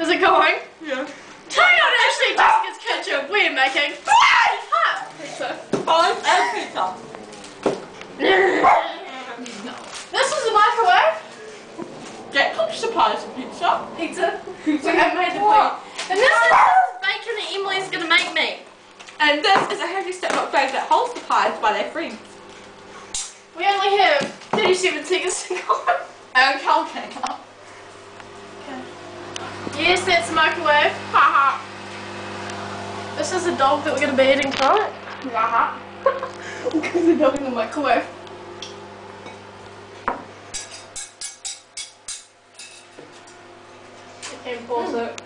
Is it going? yeah. On, actually, Jessica's kitchen. We're making hot pizza. Fine, and pizza. no. This is a microwave. Get cookie supplies for pizza. Pizza. We have made the plate. And this is bacon that Emily's gonna make me. And this is a heavy step-up bag that holds the pies by their friends. We only have 37 seconds to go. And calculator. Yes, a microwave. Haha. this is a dog that we're gonna be eating tonight. Haha. Because the dog in the microwave. And pause it. Hmm.